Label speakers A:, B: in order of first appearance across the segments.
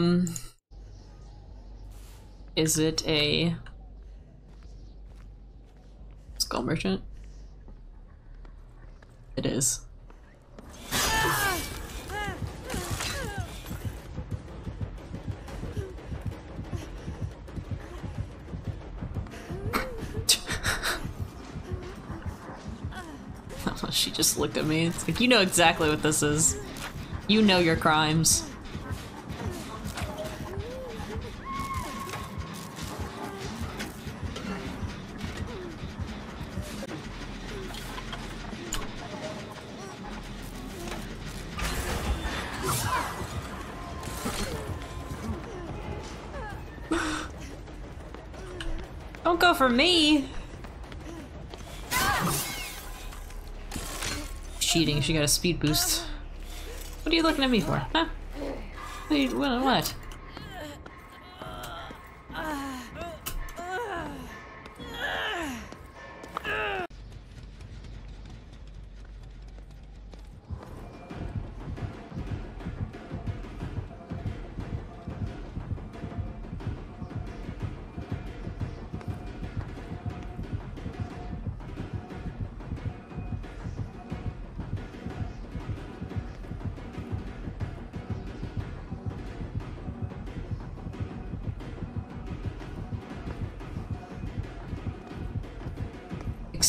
A: Um, is it a skull merchant? It is. she just looked at me. It's like, you know exactly what this is. You know your crimes. Go for me! Cheating, she got a speed boost. What are you looking at me for, huh? You, what?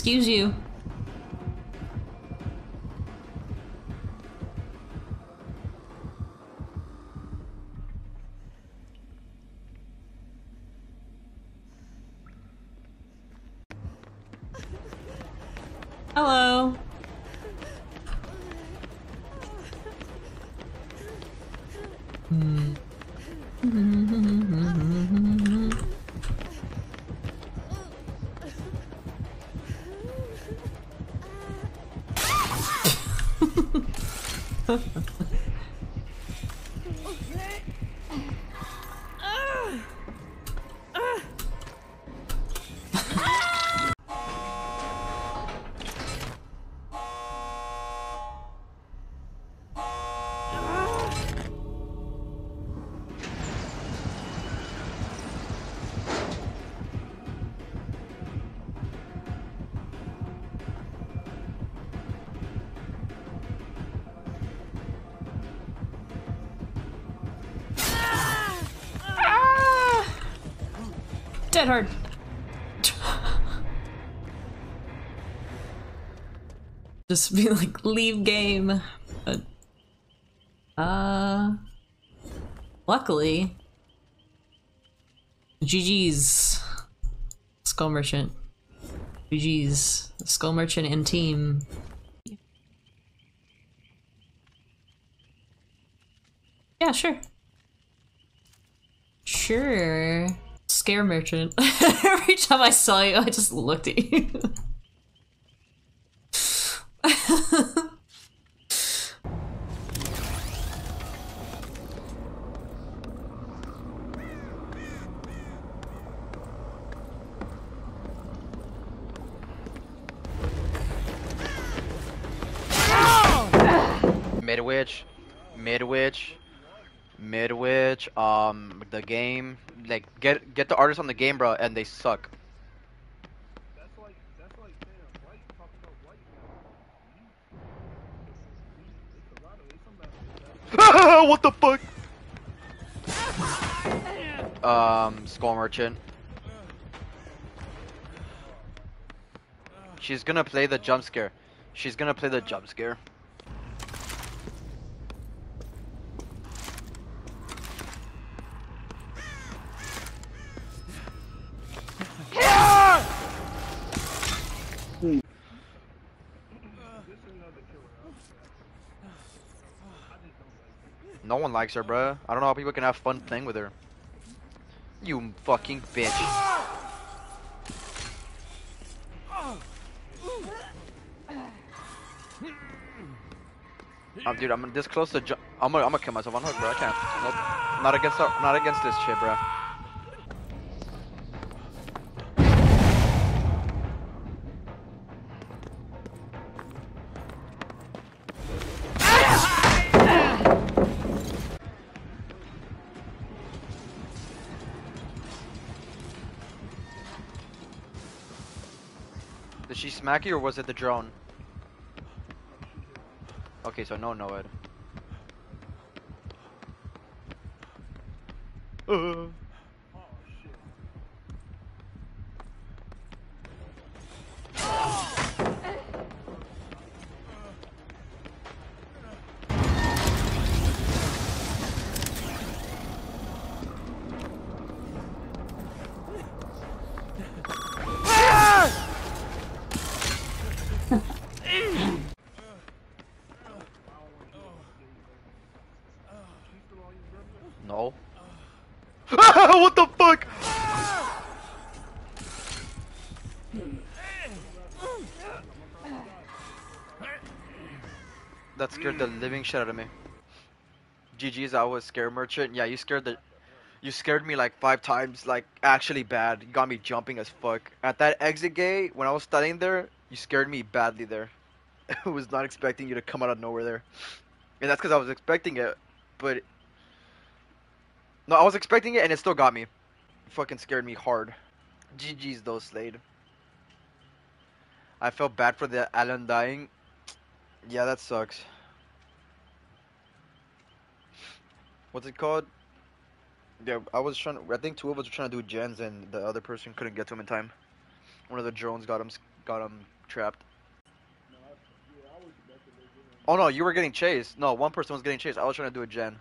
A: Excuse you. Hello. Dead hard. Just be like, leave game. Uh, luckily, GG's Skull Merchant. GG's Skull Merchant and team. Yeah, sure. Sure. Scare merchant. Every time I saw you, I just looked at you.
B: Midwich, Midwich, Midwich, um, the game, like, get get the artists on the game, bro, and they suck. what the fuck? Um, Skull Merchant. She's gonna play the jump scare. She's gonna play the jump scare. One likes her, bruh. I don't know how people can have fun playing with her. You fucking bitch. Um, dude, I'm this close to. I'm gonna, I'm gonna kill myself on hook, bro. I can't. Nope. Not against, not against this shit, bro. You or was it the drone? Okay, so no Noed. Uh. That scared the living shit out of me. GG's, I was scared merchant. Yeah, you scared the, you scared me like five times, like actually bad. You got me jumping as fuck. At that exit gate, when I was standing there, you scared me badly there. I was not expecting you to come out of nowhere there, and that's because I was expecting it, but no, I was expecting it and it still got me. fucking scared me hard. GG's though, Slade. I felt bad for the Alan dying. Yeah, that sucks. What's it called? Yeah, I was trying. I think two of us were trying to do gens, and the other person couldn't get to him in time. One of the drones got him, got him trapped. Oh no, you were getting chased. No, one person was getting chased. I was trying to do a gen.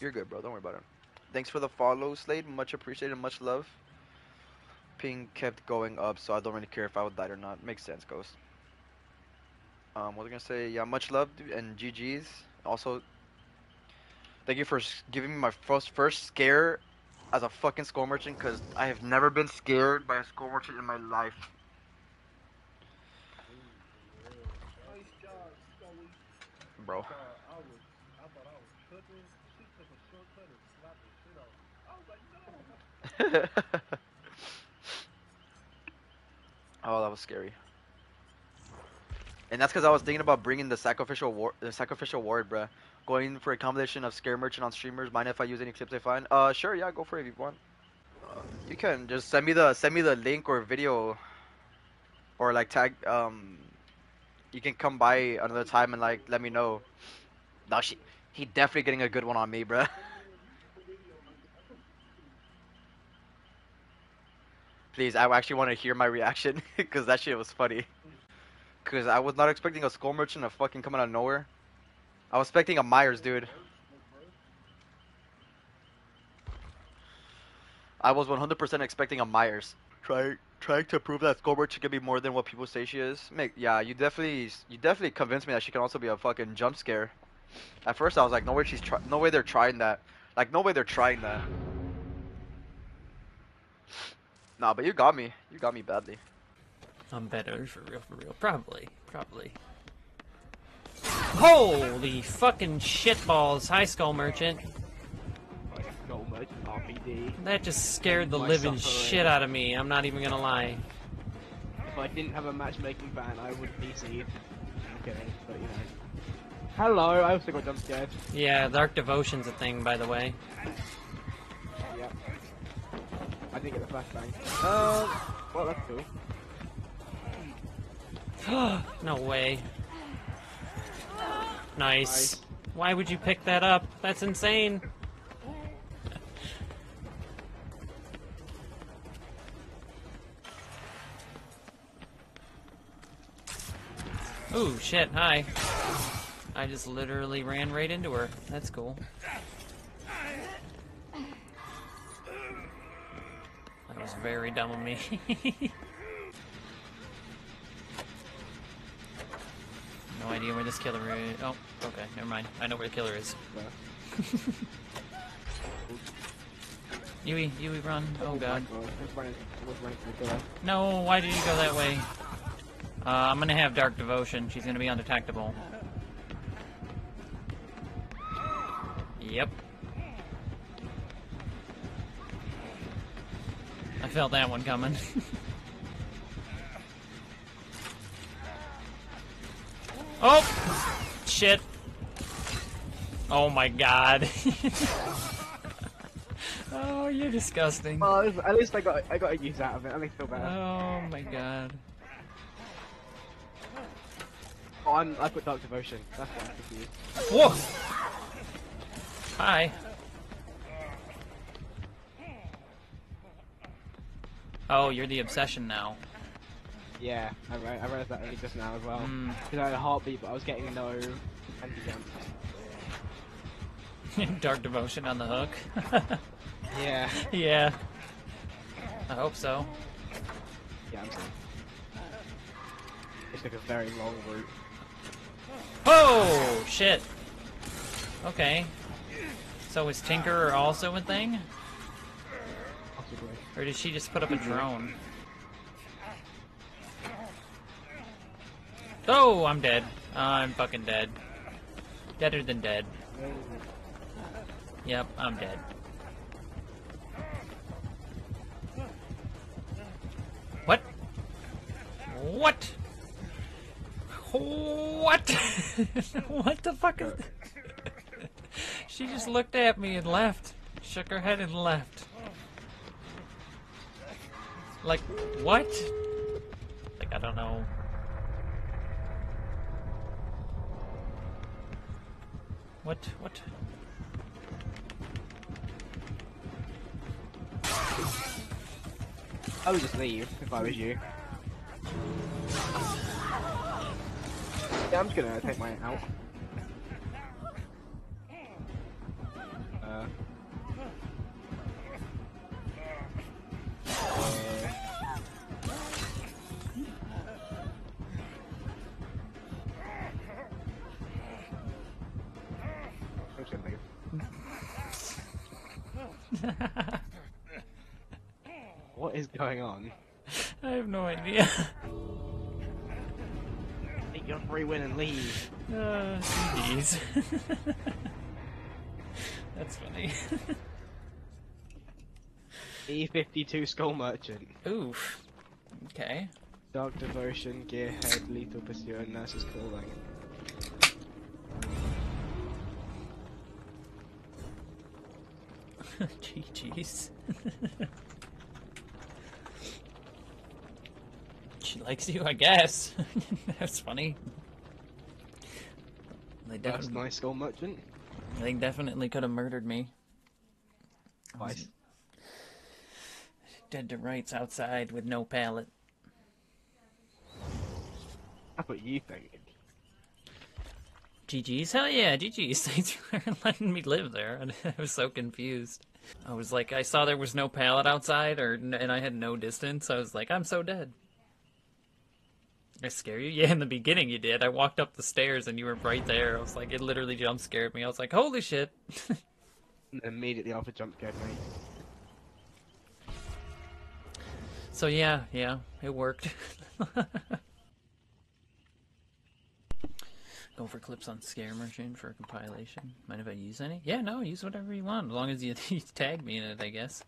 B: You're good, bro. Don't worry about it. Thanks for the follow, Slade. Much appreciated. Much love. Ping kept going up, so I don't really care if I would die or not. Makes sense, Ghost. Um, what was gonna say? Yeah, much love and GG's. Also, thank you for giving me my first first scare as a fucking skull merchant, because I have never been scared by a skull merchant in my life. Bro. oh, that was scary. And that's because I was thinking about bringing the sacrificial war, the sacrificial ward, bruh. Going for a combination of scare merchant on streamers. Mind if I use any clips I find? Uh, sure, yeah, go for it if you want. You can just send me the send me the link or video, or like tag. Um, you can come by another time and like let me know. No, she he definitely getting a good one on me, bruh. Please, I actually want to hear my reaction because that shit was funny. Because I was not expecting a skull merchant to fucking come out of nowhere. I was expecting a Myers, dude. I was 100% expecting a Myers. Try, trying to prove that skull merchant can be more than what people say she is. Make, yeah, you definitely, you definitely convinced me that she can also be a fucking jump scare. At first, I was like, no way she's, no way they're trying that. Like, no way they're trying that. Nah, but you got me. You got me badly.
C: I'm better, for real, for real. Probably. Probably. Holy fucking shitballs, Hi Skull Merchant.
D: Skull Merchant
C: That just scared the living shit out of me, I'm not even gonna lie.
D: If I didn't have a matchmaking ban, I would PC. Okay, but you know. Hello, I also got jump scared.
C: Yeah, Dark Devotion's a thing, by the way.
D: I didn't get the flashbang. Um, well, that's
C: cool. no way. Nice. nice. Why would you pick that up? That's insane. Oh shit, hi. I just literally ran right into her. That's cool. Was very dumb of me. no idea where this killer is. Oh, okay, never mind. I know where the killer is. Yui, Yui, run. Oh god. No, why did you go that way? Uh, I'm gonna have Dark Devotion. She's gonna be undetectable. Yep. Felt that one coming. oh! Shit. Oh my god. Oh, you're disgusting.
E: Well, at least- I got I got a use out of it. I feel better.
C: Oh my god.
E: Oh, I'm, I put Dark Devotion. That's why I'm confused.
C: Whoa! Hi. Oh, you're the obsession now.
E: Yeah, I, re- I realized that only just now as well.
C: Hmm.
E: Because I had a heartbeat, but I was getting no anti jump.
C: Dark devotion on the hook.
E: Yeah.
C: yeah. I hope so.
E: Yeah, I'm sorry. It's like a very long route.
C: Oh shit. Okay. So is Tinker also a thing. Or did she just put up a drone? Oh, I'm dead. I'm fucking dead. Deader than dead. Yep, I'm dead. What? What? What? what the fuck is She just looked at me and left. Shook her head and left. Like, what? Like, I don't know. What? What?
E: I would just leave if I was you. Yeah, I'm just gonna take mine out. What is going on?
C: I have no idea.
E: Take your free win and leave.
C: Uh. That's funny.
E: E52 Skull Merchant.
C: Oof. Okay.
E: Dark Devotion, Gearhead, Lethal Pursuer, and Nurse's Calling.
C: GG's. she likes you, I guess. That's funny. They,
E: That's
C: def-
E: nice Skull Merchant.
C: they definitely could have murdered me.
E: Twice.
C: Dead to rights outside with no pallet.
E: That's what you think.
C: GG's? Hell yeah, GG's. Thanks for letting me live there. I was so confused. I was like, I saw there was no pallet outside, or and I had no distance. I was like, I'm so dead. I scare you? Yeah, in the beginning you did. I walked up the stairs and you were right there. I was like, it literally jump scared me. I was like, holy shit.
E: And immediately after jump scared me.
C: so yeah, yeah, it worked. Go for clips on Scare Merchant for compilation. Mind if I use any? Yeah, no, use whatever you want, as long as you, you tag me in it, I guess.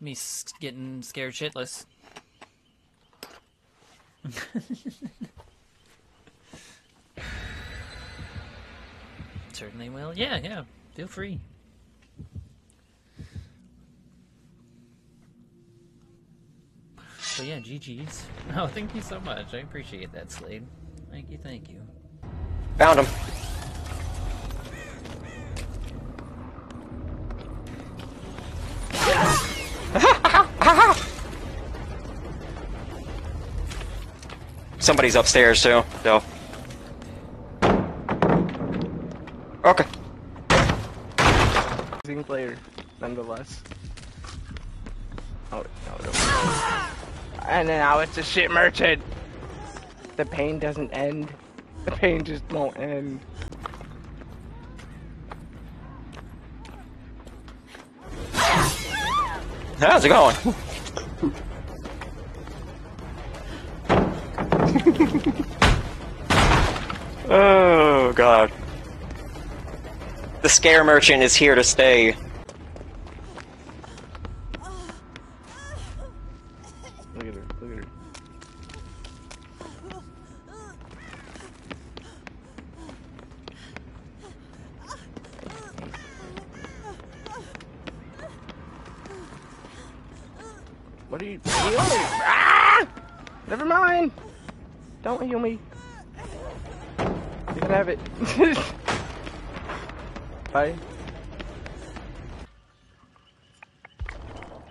C: Me getting scared shitless. Certainly will. Yeah, yeah. Feel free. So yeah, GG's. Oh, thank you so much. I appreciate that, Slade. Thank you, thank you.
F: Found him. Somebody's upstairs too, though. Okay.
E: Single player, nonetheless. Oh, no. And now it's a shit merchant. The pain doesn't end. The pain just won't end.
F: How's it going? oh god. The scare merchant is here to stay.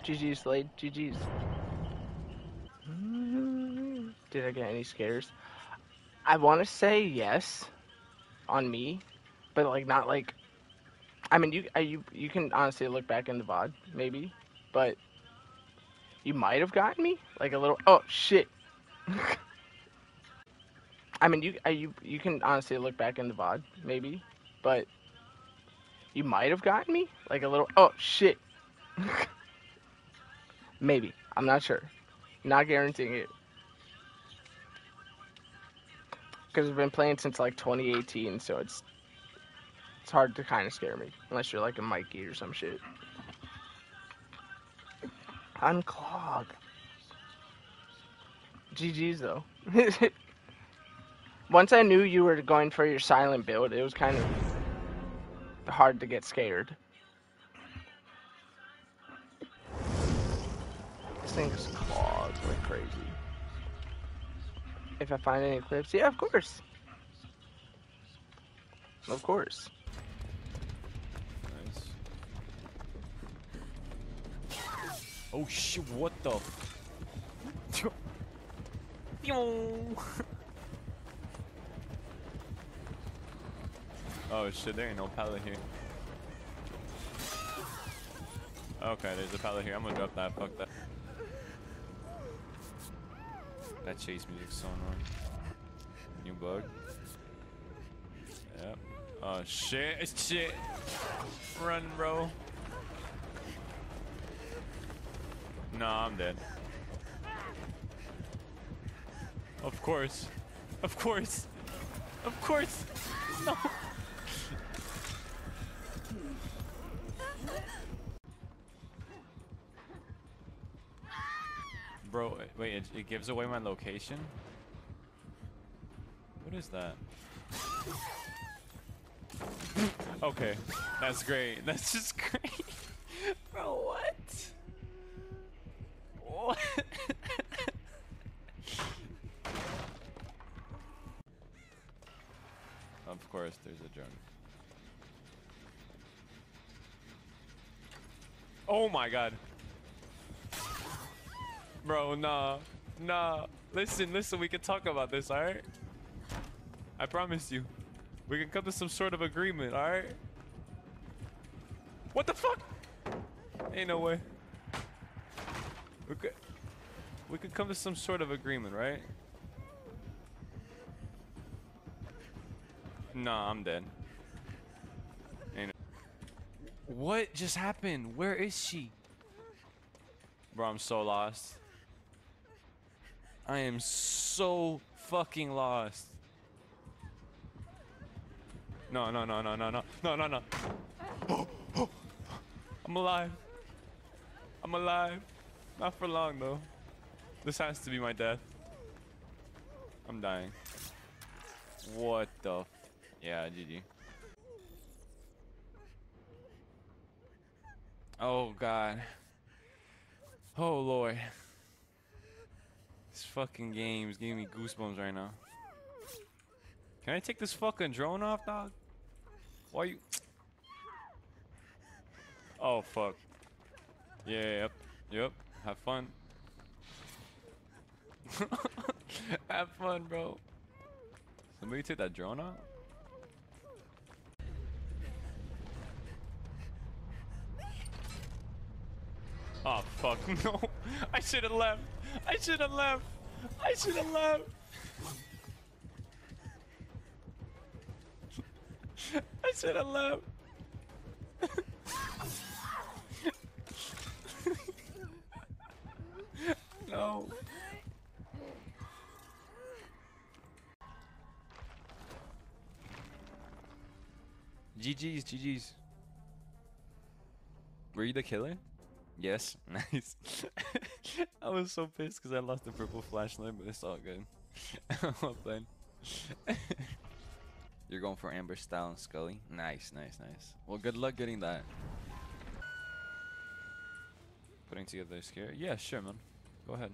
D: GG's, Slade. GG's. Did I get any scares? I want to say yes on me, but like not like. I mean, you you you can honestly look back in the VOD maybe, but you might have gotten me like a little. Oh shit. I mean, you you you can honestly look back in the VOD maybe, but you might have gotten me like a little. Oh shit. maybe I'm not sure. Not guaranteeing it. Because I've been playing since like 2018, so it's it's hard to kind of scare me unless you're like a Mikey or some shit. Unclog. GG's though. Once I knew you were going for your silent build, it was kind of hard to get scared. This thing's clogs like crazy. If I find any clips, yeah, of course. Of course.
G: Nice. Oh shit, what the? oh shit, there ain't no pallet here. Okay, there's a pallet here. I'm gonna drop that. Fuck that. That chase music's so annoying. New bug. Yep. Oh shit, shit. Run, bro. Nah, I'm dead. Of course. Of course. Of course. No. Bro, wait, it, it gives away my location? What is that? okay, that's great. That's just great. Bro, what? What? of course, there's a drone. Oh my god. Bro, nah. Nah. Listen, listen, we can talk about this, alright? I promise you. We can come to some sort of agreement, alright? What the fuck? Ain't no way. We could, we could come to some sort of agreement, right? Nah, I'm dead. Ain't no what just happened? Where is she? Bro, I'm so lost. I am so fucking lost. No, no, no, no, no, no, no, no, no. I'm alive. I'm alive. Not for long though. This has to be my death. I'm dying. What the? yeah, GG. Oh god. Oh lord. This fucking game is giving me goosebumps right now. Can I take this fucking drone off, dog? Why you? Oh fuck. Yeah, yep, yep. Have fun. Have fun, bro. Somebody take that drone off. Oh fuck no! I should have left. I should have left. I should have left. I should have left. no. GG's, GG's. Were you the killer? Yes, nice. I was so pissed because I lost the purple flashlight, but it's all good. You're going for Amber style and Scully? Nice, nice, nice. Well, good luck getting that. Putting together a scare? Yeah, sure, man. Go ahead.